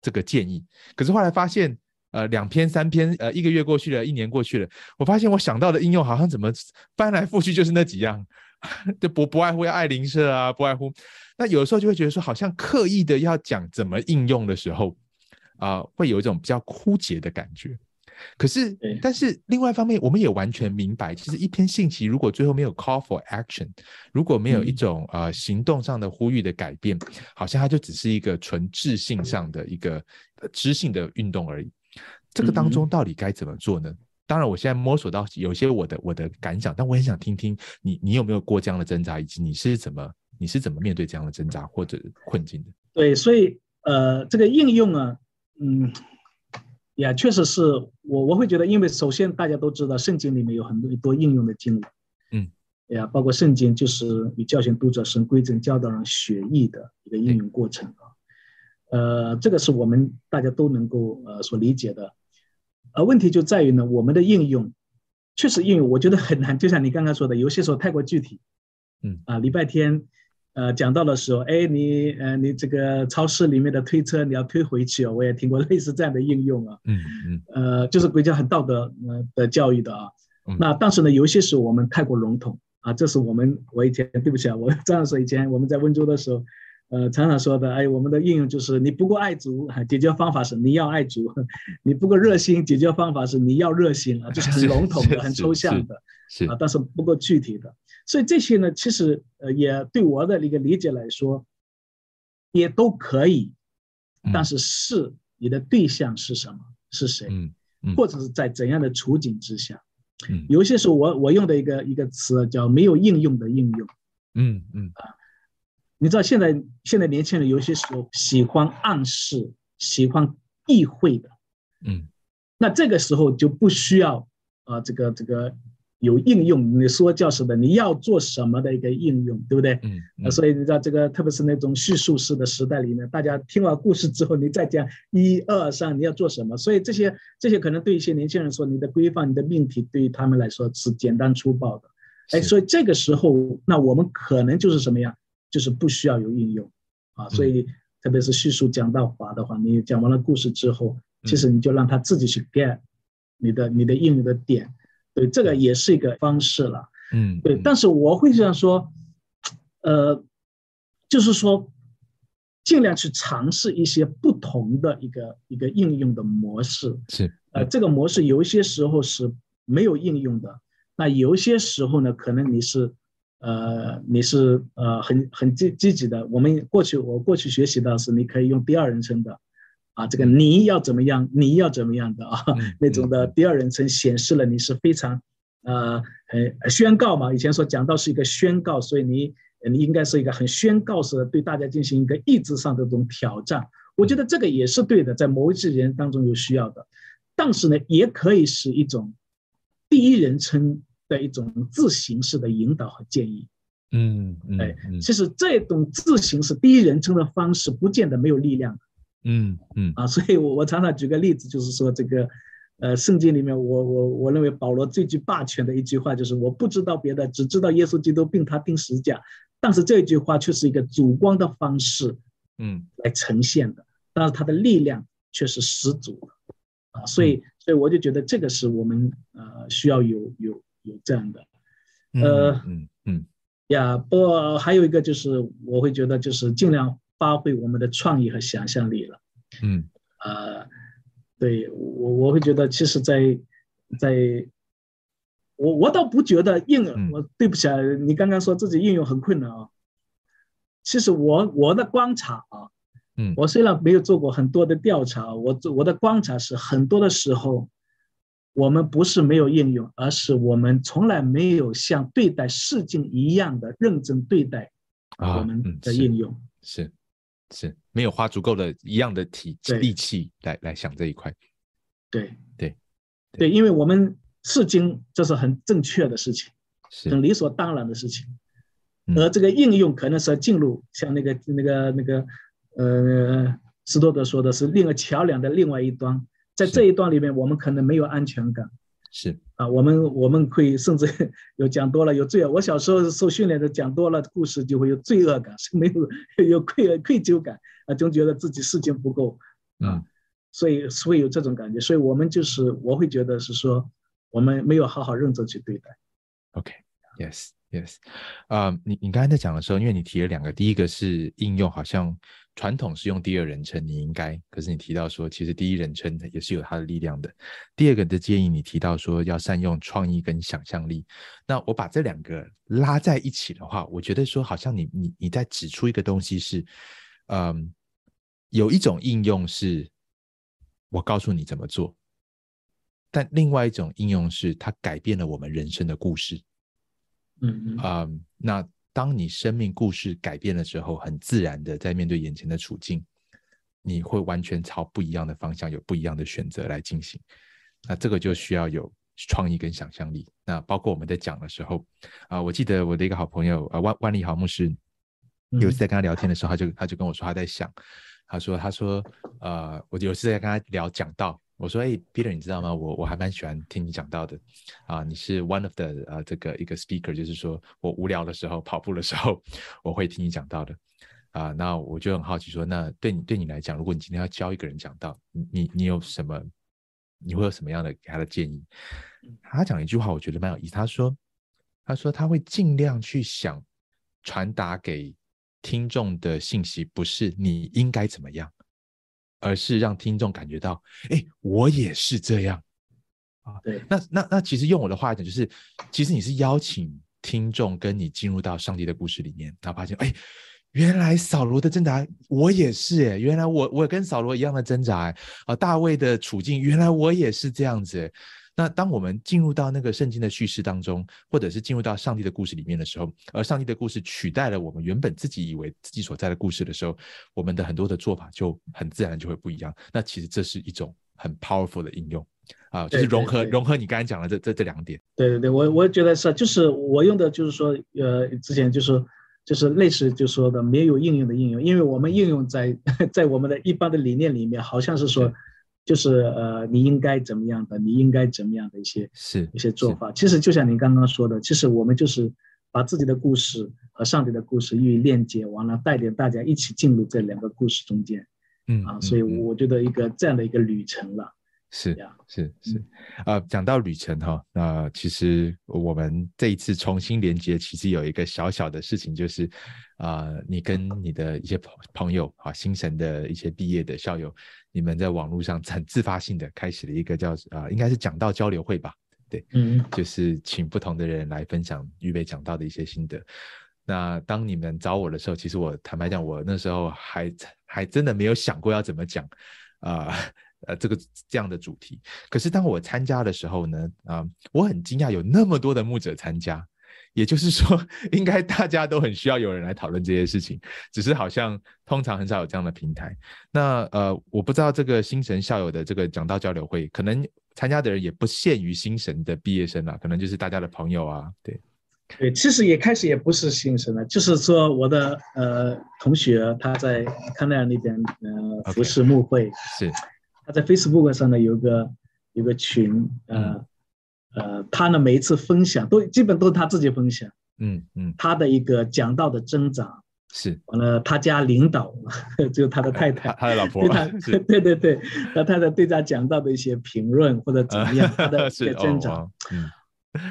这个建议，可是后来发现，呃，两篇三篇，呃，一个月过去了，一年过去了，我发现我想到的应用好像怎么翻来覆去就是那几样，就不不外乎要爱邻舍啊，不外乎，那有的时候就会觉得说，好像刻意的要讲怎么应用的时候。啊，会有一种比较枯竭的感觉。可是，但是另外一方面，我们也完全明白，其实一篇信息如果最后没有 call for action，如果没有一种呃行动上的呼吁的改变，好像它就只是一个纯智性上的一个知性的运动而已。这个当中到底该怎么做呢？当然，我现在摸索到有些我的我的感想，但我很想听听你，你有没有过这样的挣扎，以及你是怎么你是怎么面对这样的挣扎或者困境的？对，所以呃，这个应用啊。嗯，也确实是我我会觉得，因为首先大家都知道，圣经里面有很多多应用的经文，嗯，呀，包括圣经就是与教训读者、神规正教导人学艺的一个应用过程啊，呃，这个是我们大家都能够呃所理解的，而问题就在于呢，我们的应用确实应用，我觉得很难，就像你刚刚说的，有些时候太过具体，嗯。啊，礼拜天。呃，讲到的时候，哎，你呃，你这个超市里面的推车你要推回去哦，我也听过类似这样的应用啊，嗯嗯，呃，就是国家很道德呃的教育的啊，那但是呢，有些时候我们太过笼统啊，这是我们我以前对不起啊，我这样说以前我们在温州的时候，呃，常常说的，哎，我们的应用就是你不够爱足，解决方法是你要爱足；你不够热心，解决方法是你要热心啊，就是很笼统的、很抽象的，是啊，但是不够具体的。所以这些呢，其实呃也对我的一个理解来说，也都可以，但是是你的对象是什么，是谁，或者是在怎样的处境之下，有一些时候我我用的一个一个词叫没有应用的应用，嗯嗯。啊，你知道现在现在年轻人有些时候喜欢暗示，喜欢避讳的，嗯，那这个时候就不需要啊这个这个。有应用，你说教师的你要做什么的一个应用，对不对？嗯，呃，所以你知道这个，特别是那种叙述式的时代里面，大家听完故事之后，你再讲一二三，你要做什么？所以这些这些可能对一些年轻人说，你的规范、你的命题，对于他们来说是简单粗暴的。哎，所以这个时候，那我们可能就是什么呀？就是不需要有应用啊。所以特别是叙述讲到法的话，你讲完了故事之后，其实你就让他自己去 get 你的你的应用的点。对，这个也是一个方式了。嗯，对，但是我会这样说，呃，就是说，尽量去尝试一些不同的一个一个应用的模式。是，呃，这个模式有一些时候是没有应用的，那有一些时候呢，可能你是，呃，你是呃很很积积极的。我们过去我过去学习到是，你可以用第二人称的。啊，这个你要怎么样？你要怎么样的啊？那种的第二人称显示了你是非常，呃，呃，宣告嘛。以前说讲到是一个宣告，所以你你应该是一个很宣告式的，对大家进行一个意志上的这种挑战。我觉得这个也是对的，在某一些人当中有需要的，但是呢，也可以是一种第一人称的一种自行式的引导和建议。嗯，哎，其实这种自行式第一人称的方式，不见得没有力量。嗯嗯。啊，所以我我常常举个例子，就是说这个，呃，圣经里面，我我我认为保罗最具霸权的一句话就是，我不知道别的，只知道耶稣基督并他钉十字架。但是这句话却是一个主观的方式，嗯，来呈现的，但是它的力量却是十足的，啊，所以所以我就觉得这个是我们呃需要有有有这样的，呃嗯嗯。呀，不过还有一个就是我会觉得就是尽量。发挥我们的创意和想象力了，嗯，呃，对我我会觉得，其实，在在，我我倒不觉得应，我对不起啊，你刚刚说自己应用很困难啊，其实我我的观察啊，嗯，我虽然没有做过很多的调查，我做我的观察是，很多的时候，我们不是没有应用，而是我们从来没有像对待事情一样的认真对待我们的应用，是。是没有花足够的一样的体力气来来想这一块，对。对对，因为我们是经这是很正确的事情，是很理所当然的事情，而这个应用可能是要进入像那个那个那个呃，斯多德说的是另一个桥梁的另外一端，在这一段里面我们可能没有安全感。是啊，我们我们会甚至 有讲多了有罪恶。我小时候受训练的讲多了故事就会有罪恶感，是没有有愧愧疚感啊，总觉得自己事情不够啊，所以会有这种感觉。所以我们就是我会觉得是说我们没有好好认真去对待。OK，Yes。Yes，啊，你你刚才在讲的时候，因为你提了两个，第一个是应用，好像传统是用第二人称，你应该，可是你提到说，其实第一人称也是有它的力量的。第二个的建议，你提到说要善用创意跟想象力。那我把这两个拉在一起的话，我觉得说好像你你你在指出一个东西是，嗯，有一种应用是我告诉你怎么做，但另外一种应用是它改变了我们人生的故事。嗯啊，那当你生命故事改变的时候，很自然的在面对眼前的处境，你会完全朝不一样的方向，有不一样的选择来进行。那这个就需要有创意跟想象力。那包括我们在讲的时候，啊，我记得我的一个好朋友啊，万万利豪牧师，有一次在跟他聊天的时候，他就他就跟我说他在想，他说他说呃，我有一次在跟他聊讲道。我说：“哎，Peter，你知道吗？我我还蛮喜欢听你讲到的，啊，你是 one of the 啊这个一个 speaker，就是说我无聊的时候跑步的时候，我会听你讲到的，啊，那我就很好奇说，那对你对你来讲，如果你今天要教一个人讲到，你你你有什么，你会有什么样的给他的建议？他讲一句话，我觉得蛮有意思。他说，他说他会尽量去想传达给听众的信息，不是你应该怎么样。”而是让听众感觉到，哎，我也是这样啊。对，那那那其实用我的话讲，就是其实你是邀请听众跟你进入到上帝的故事里面，然后发现，哎，原来扫罗的挣扎，我也是哎，原来我我跟扫罗一样的挣扎哎，啊，大卫的处境，原来我也是这样子。那当我们进入到那个圣经的叙事当中，或者是进入到上帝的故事里面的时候，而上帝的故事取代了我们原本自己以为自己所在的故事的时候，我们的很多的做法就很自然就会不一样。那其实这是一种很 powerful 的应用。啊，就是融合融合你刚才讲的这这这两点。对对对，我我觉得是，就是我用的就是说，呃，之前就是就是类似就说的没有应用的应用，因为我们应用在 在我们的一般的理念里面，好像是说是，就是呃，你应该怎么样的，你应该怎么样的一些是一些做法。其实就像您刚刚说的，其实我们就是把自己的故事和上帝的故事予以链接，完了带领大家一起进入这两个故事中间嗯。啊，所以我觉得一个这样的一个旅程了是呀。是是，呃，讲到旅程哈，那、其实我们这一次重新连接，其实有一个小小的事情，就是啊、你跟你的一些朋朋友啊，新神的一些毕业的校友，你们在网络上很自发性的开始了一个叫啊、应该是讲道交流会吧，对嗯就是请不同的人来分享预备讲道的一些心得。那当你们找我的时候，其实我坦白讲，我那时候还还真的没有想过要怎么讲，啊呃这个这样的主题。可是当我参加的时候呢，啊、我很惊讶有那么多的牧者参加，也就是说，应该大家都很需要有人来讨论这些事情，只是好像通常很少有这样的平台。那呃，我不知道这个新神校友的这个讲道交流会，可能参加的人也不限于新神的毕业生啦，可能就是大家的朋友啊，对，对，其实也开始也不是新生了，就是说我的呃同学他在康奈尔那边呃服饰牧会，是他在 Facebook 上呢有个有个群，呃呃，他呢每一次分享都基本都是他自己分享。嗯嗯。他的一个讲道的增长，是，完了他家领导 就是他的太太。他的老婆。对他，对对对，他太太对他讲到的一些评论或者怎么样，他的 一是些挣扎，哦，嗯。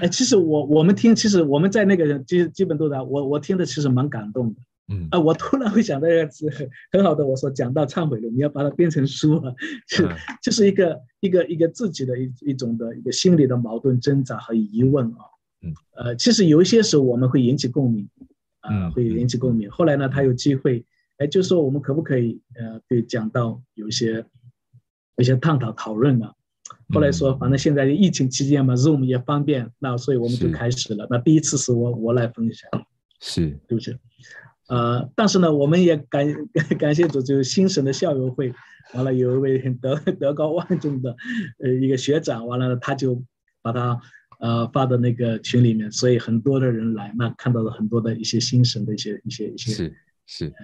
哎，其实我我们听，其实我们在那个基基本都在，我我听的其实蛮感动的。嗯啊，我突然会想到一个词，很好的，我说讲到忏悔录，你要把它变成书啊，是嗯 就是一个一个一个自己的一一种的一个心理的矛盾挣扎和疑问啊。嗯，呃，其实有一些时候我们会引起共鸣，啊、嗯会引起共鸣。后来呢，他有机会，哎，就说我们可不可以呃，对讲到有一些一些探讨讨论啊。后来说，嗯反正现在疫情期间嘛，Zoom 也方便，那所以我们就开始了。那第一次是我我来分享，是对不起。呃，但是呢，我们也感 感谢主，就是新神的校友会，完了有一位德 德高望重的呃一个学长，完了他就把他呃发到那个群里面，所以很多的人来，那看到了很多的一些新神的一些一些一些是是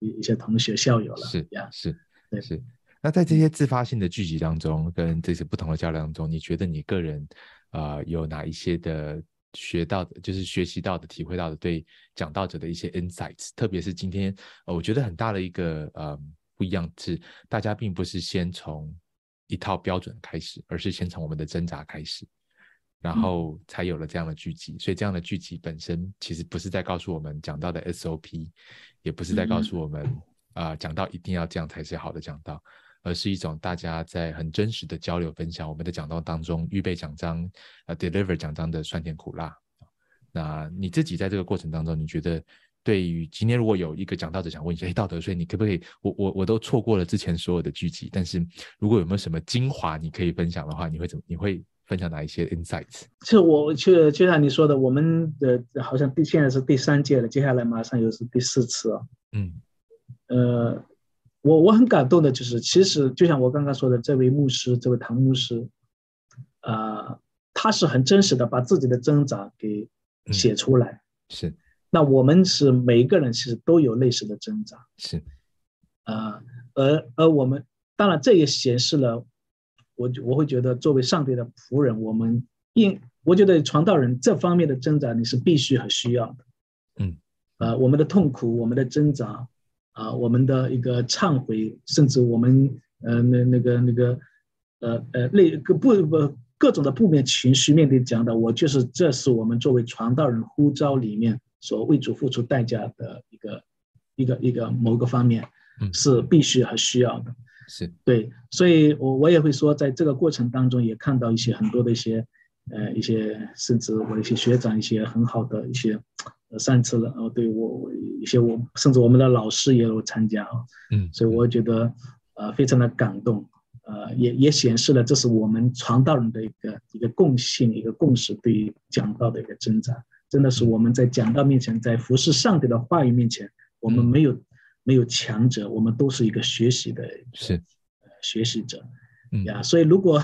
一一些同学校友了，是呀，是对是。那在这些自发性的聚集当中，跟这些不同的交流当中，你觉得你个人呃有哪一些的学到的，就是学习到的、体会到的对讲道者的一些 insights？特别是今天，呃，我觉得很大的一个呃不一样是，大家并不是先从一套标准开始，而是先从我们的挣扎开始。然后才有了这样的聚集，所以这样的聚集本身其实不是在告诉我们讲到的 SOP，也不是在告诉我们啊、讲到一定要这样才是好的讲道，而是一种大家在很真实的交流分享我们的讲道当中预备讲章呃 deliver 讲章的酸甜苦辣。那你自己在这个过程当中，你觉得对于今天如果有一个讲道者想问一下，哎，道德税你可不可以？我我我都错过了之前所有的聚集，但是如果有没有什么精华你可以分享的话，你会怎么？你会分享哪一些 insights？就我就就像你说的，我们的好像第现在是第三届了，接下来马上又是第四次啊。嗯呃，我我很感动的就是，其实就像我刚刚说的，这位牧师，这位唐牧师，呃、他是很真实的把自己的挣扎给写出来。是那我们是每一个人其实都有类似的挣扎是啊、而而我们当然这也显示了，我我会觉得作为上帝的仆人，我们应我觉得传道人这方面的挣扎你是必须和需要的。嗯，呃，我们的痛苦，我们的挣扎，啊、我们的一个忏悔，甚至我们呃那那个那个呃呃那各不不各种的负面情绪面对讲的，我就是这是我们作为传道人呼召里面所为主付出代价的一个一个一个某个方面嗯是必须和需要的。是对，所以我我也会说，在这个过程当中也看到一些很多的一些，呃，一些甚至我的一些学长一些很好的一些，呃，上次了，哦，对我我一些我甚至我们的老师也有参加啊，嗯，所以我觉得呃非常的感动，呃，也也显示了这是我们传道人的一个一个共性一个共识，对于讲道的一个挣扎，真的是我们在讲道面前，在服侍上帝的话语面前，我们嗯。没有没有强者，我们都是一个学习的是。呃学习者。嗯。呀，所以如果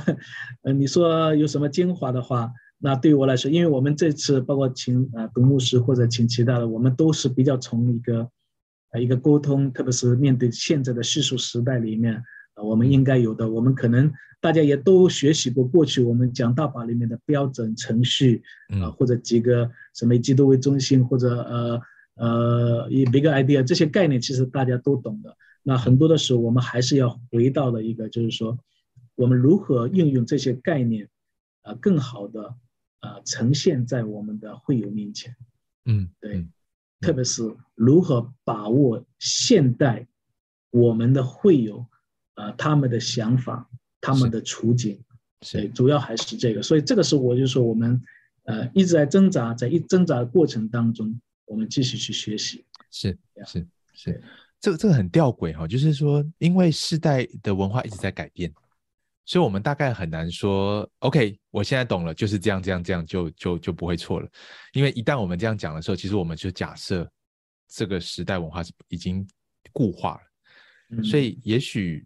呃你说有什么精华的话，那对于我来说，因为我们这次包括请啊董牧师或者请其他的，我们都是比较从一个呃一个沟通，特别是面对现在的叙述时代里面，呃我们应该有的，我们可能大家也都学习过过去我们讲大法里面的标准程序啊、嗯。或者几个什么以基督为中心，或者呃呃以 big idea 这些概念，其实大家都懂的。那很多的时候，我们还是要回到了一个，就是说，我们如何应用这些概念，啊、更好的啊、呈现在我们的会友面前。嗯，对嗯特别是如何把握现代我们的会友啊、他们的想法、他们的处境，对，是主要还是这个。所以这个是我就说我们呃一直在挣扎，在一挣扎的过程当中，我们继续去学习。是呀是是，这个这个很吊诡哈、就是说，因为世代的文化一直在改变，所以我们大概很难说，OK，我现在懂了，就是这样这样这样就就就不会错了。因为一旦我们这样讲的时候，其实我们就假设这个时代文化是已经固化了。嗯所以也许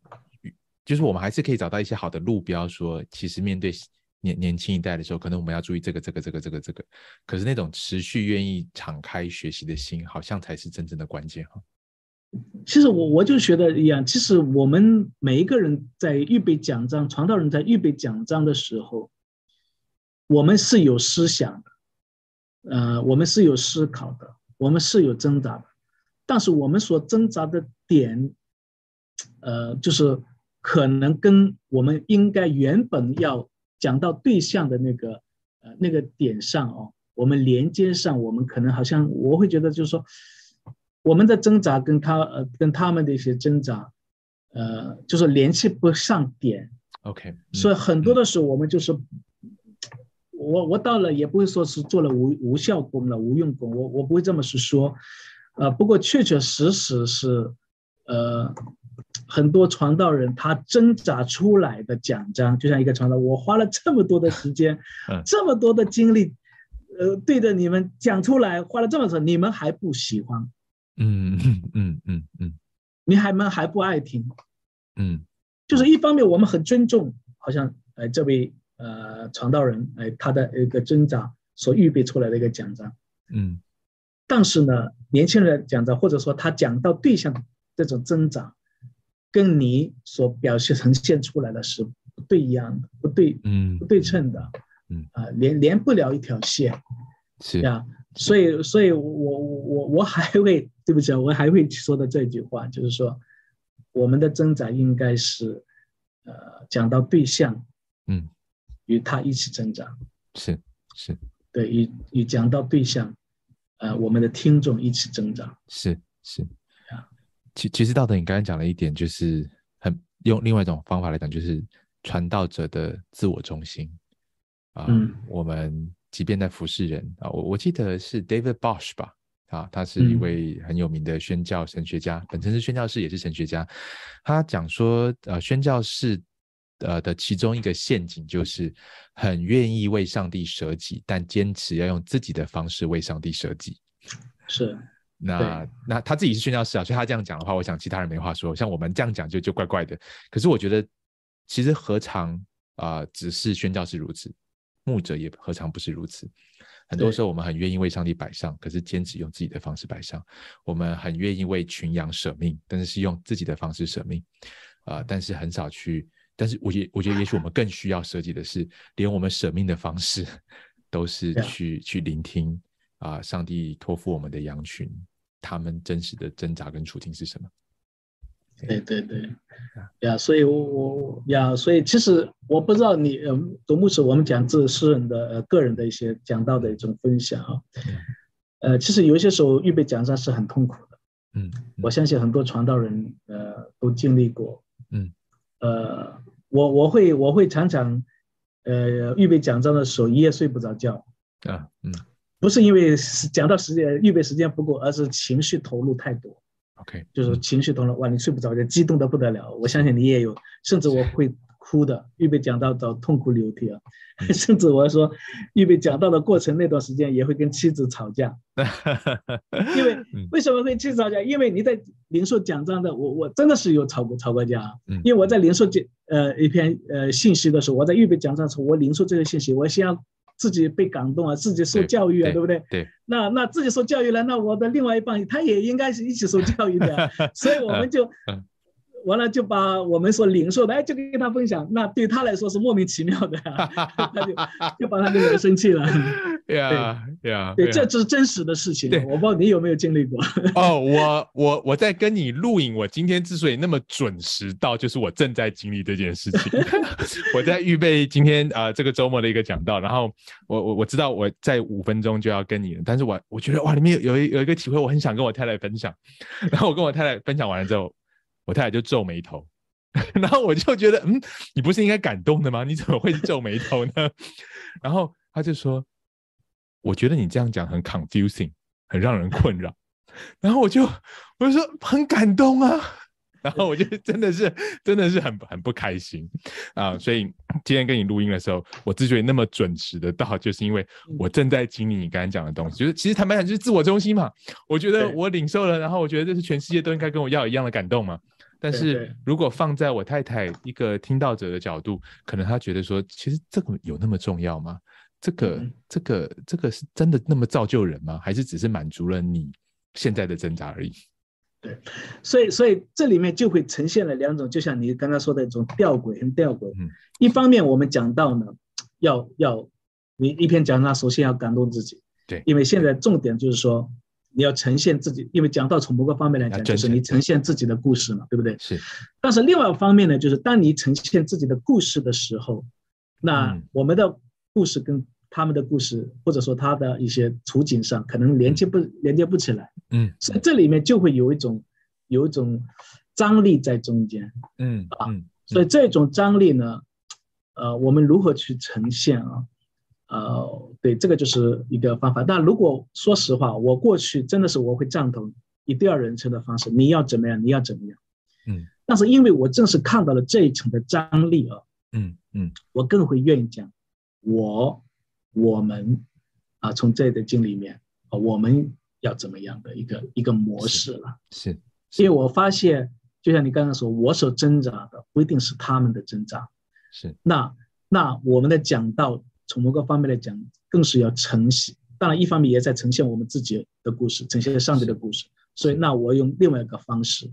就是我们还是可以找到一些好的路标，说其实面对年年轻一代的时候，可能我们要注意这个这个这个这个这个。可是那种持续愿意敞开学习的心，好像才是真正的关键哈。其实我我就觉得一样，其实我们每一个人在预备讲章，传道人在预备讲章的时候，我们是有思想的，呃，我们是有思考的，我们是有挣扎的，但是我们所挣扎的点，呃，就是可能跟我们应该原本要讲到对象的那个呃那个点上哦，我们连接上，我们可能好像我会觉得就是说。我们的挣扎跟他呃跟他们的一些挣扎，呃，就是联系不上点，OK，嗯。所以很多的时候我们就是，我我到了也不会说是做了无无效功了无用功，我我不会这么去说，呃，不过确确实实是，呃，很多传道人他挣扎出来的奖章，就像一个传道，我花了这么多的时间 嗯，这么多的精力，呃，对着你们讲出来，花了这么多，你们还不喜欢。嗯嗯嗯嗯嗯。你还们还不爱听，嗯。就是一方面我们很尊重，好像呃这位呃传道人哎他的一个挣扎所预备出来的一个奖章，嗯。但是呢，年轻人的讲章或者说他讲到对象这种挣扎，跟你所表现呈现出来的是不对一样的，不对嗯不对称的，嗯。啊、连连不了一条线是。呀，所以所以我我我我还会对不起啊，我还会说的这句话，就是说我们的挣扎应该是呃讲到对象嗯与他一起挣扎，是是对，与与讲到对象，呃我们的听众一起挣扎。是是啊。其其实道德，你刚才讲了一点，就是很用另外一种方法来讲，就是传道者的自我中心啊。嗯我们即便在服侍人啊，我我记得是 David Bosch 吧，啊，他是一嗯位很有名的宣教神学家，本身是宣教士，也是神学家。他讲说，呃，宣教士呃的其中一个陷阱就是很愿意为上帝舍己，但坚持要用自己的方式为上帝舍己。是，那那他自己是宣教士啊，所以他这样讲的话，我想其他人没话说。像我们这样讲就就怪怪的。可是我觉得，其实何尝啊、呃只是宣教士如此，牧者也何尝不是如此？很多时候我们很愿意为上帝摆上，可是坚持用自己的方式摆上；我们很愿意为群羊舍命，但是是用自己的方式舍命啊、但是很少去。但是我觉我觉得，也许我们更需要设计的是，连我们舍命的方式，都是去去聆听啊、上帝托付我们的羊群，他们真实的挣扎跟处境是什么？对对对，呀，所以我我呀，所以其实我不知道你呃，总牧师我们讲自诗人的呃个人的一些讲到的一种分享啊，呃，其实有些时候预备讲章是很痛苦的，嗯，我相信很多传道人呃都经历过，嗯，呃，我我会我会常常呃预备讲章的时候一夜睡不着觉，啊，嗯。不是因为讲到时间预备时间不够，而是情绪投入太多。，OK，就是嗯情绪通了，哇，你睡不着就，激动的不得了。我相信你也有，甚至我会哭的，预备讲到到痛哭流涕啊，甚至我说预备讲到的过程那段时间也会跟妻子吵架，因为为什么会妻子吵架？因为你在零售讲章的，我我真的是有吵过吵过架，啊因为我在零售讲呃一篇呃信息的时候，我在预备讲章的时候，我零售这个信息，我先要自己被感动啊，自己受教育啊，对不对？对。那那自己受教育了，那我的另外一半他也应该是一起受教育的，所以我们就。完了就把我们所零售的，哎，就跟他分享，那对他来说是莫名其妙的，他就就把他给惹生气了。对 呀，对啊，对，这这是真实的事情。对，我不知道你有没有经历过。哦，我我我在跟你录影，我今天之所以那么准时到，就是我正在经历这件事情。我在预备今天啊这个周末的一个讲道，然后我我我知道我在五分钟就要跟你，但是我我觉得哇，里面有有一有一个体会，我很想跟我太太分享。然后我跟我太太分享完了之后。我太太就皱眉头，然后我就觉得，嗯，你不是应该感动的吗？你怎么会皱眉头呢？然后他就说，我觉得你这样讲很 confusing，很让人困扰。然后我就我就说很感动啊，然后我就真的是真的是很很不开心啊。所以今天跟你录音的时候，我之所以那么准时的到，就是因为我正在经历你刚才讲的东西，就是其实坦白讲就是自我中心嘛。我觉得我领受了，然后我觉得这是全世界都应该跟我要一样的感动嘛。但是如果放在我太太一个听到者的角度，可能她觉得说，其实这个有那么重要吗？这个、这个、这个是真的那么造就人吗？还是只是满足了你现在的挣扎而已？对，所以，所以这里面就会呈现了两种，就像你刚刚说的一种吊诡，很吊诡。嗯，一方面我们讲到呢，要要你一篇讲章，首先要感动自己。对，因为现在重点就是说。你要呈现自己，因为讲到从某个方面来讲，就是你呈现自己的故事嘛，对不对？是。但是另外一方面呢，就是当你呈现自己的故事的时候，那我们的故事跟他们的故事，或者说他的一些处境上，可能连接不连接不起来。嗯。所以这里面就会有一种有一种张力在中间。嗯。啊。所以这种张力呢，呃，我们如何去呈现啊？呃，对，这个就是一个方法。但如果说实话，我过去真的是我会赞同以第二人称的方式，你要怎么样，你要怎么样。嗯。但是因为我正是看到了这一层的张力啊，嗯嗯，我更会愿意讲我我们啊，从这的经历里面啊，我们要怎么样的一个一个模式了。是。因为我发现，就像你刚刚说，我所挣扎的不一定是他们的挣扎。是。那那我们的讲道。从某个方面来讲，更是要呈现。当然，一方面也在呈现我们自己的故事，呈现上帝的故事。所以，那我用另外一个方式，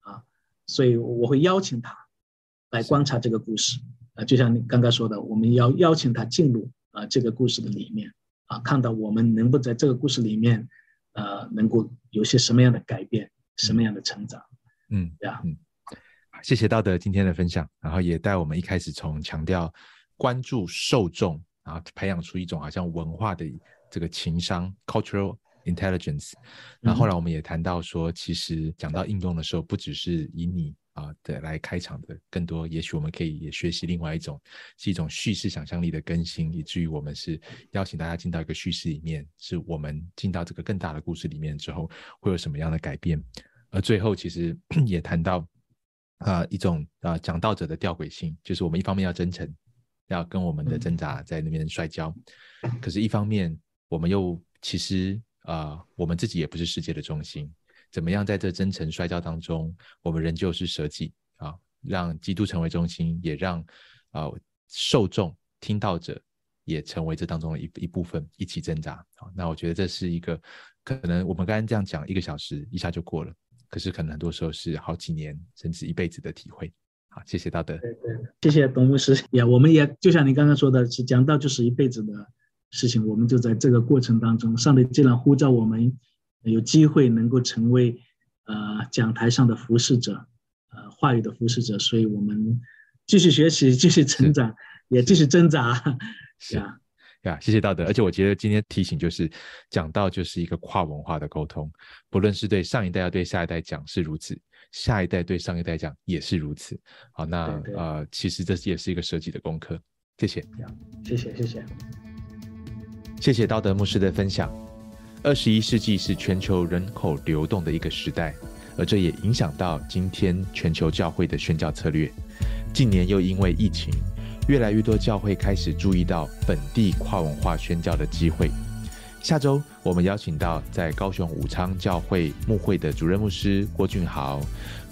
啊，所以我会邀请他来观察这个故事。啊，就像你刚刚说的，我们要邀请他进入啊这个故事的里面，啊，看到我们能够在这个故事里面，呃，能够有些什么样的改变，什么样的成长。嗯，呀，嗯，谢谢道德今天的分享，然后也带我们一开始从强调关注受众。然后培养出一种好像文化的这个情商 （cultural intelligence）。然后后来我们也谈到说，其实讲到应用的时候，不只是以你啊的来开场的，更多也许我们可以也学习另外一种，是一种叙事想象力的更新，以至于我们是邀请大家进到一个叙事里面，是我们进到这个更大的故事里面之后，会有什么样的改变？而最后其实 也谈到啊一种啊讲道者的吊诡性，就是我们一方面要真诚。要跟我们的挣扎在那边摔跤，可是，一方面我们又其实啊，我们自己也不是世界的中心。怎么样在这真诚摔跤当中，我们仍旧是舍己啊，让基督成为中心，也让啊受众听到者也成为这当中的一一部分，一起挣扎啊。那我觉得这是一个可能我们刚刚这样讲一个小时一下就过了，可是可能很多时候是好几年甚至一辈子的体会。好，谢谢道德。对对，谢谢董牧师。也，我们也就像你刚刚说的，是讲到就是一辈子的事情，我们就在这个过程当中，上帝既然呼召我们有机会能够成为呃讲台上的服侍者，呃话语的服侍者，所以我们继续学习，继续成长，也继续挣扎。是啊，呀，谢谢道德。而且我觉得今天提醒就是讲到就是一个跨文化的沟通，不论是对上一代要对下一代讲是如此。下一代对上一代讲也是如此。好，那呃，其实这也是一个设计的功课。谢谢，谢谢，谢谢，谢谢道德牧师的分享。二十一世纪是全球人口流动的一个时代，而这也影响到今天全球教会的宣教策略。近年又因为疫情，越来越多教会开始注意到本地跨文化宣教的机会。下周我们邀请到在高雄武昌教会牧会的主任牧师郭俊豪。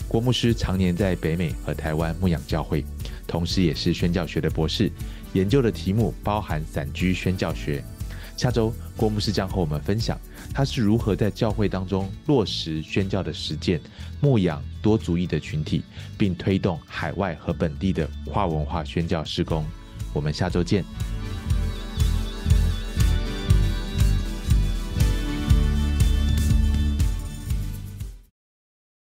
郭牧师常年在北美和台湾牧养教会，同时也是宣教学的博士，研究的题目包含散居宣教学。下周郭牧师将和我们分享他是如何在教会当中落实宣教的实践，牧养多族裔的群体，并推动海外和本地的跨文化宣教施工。我们下周见。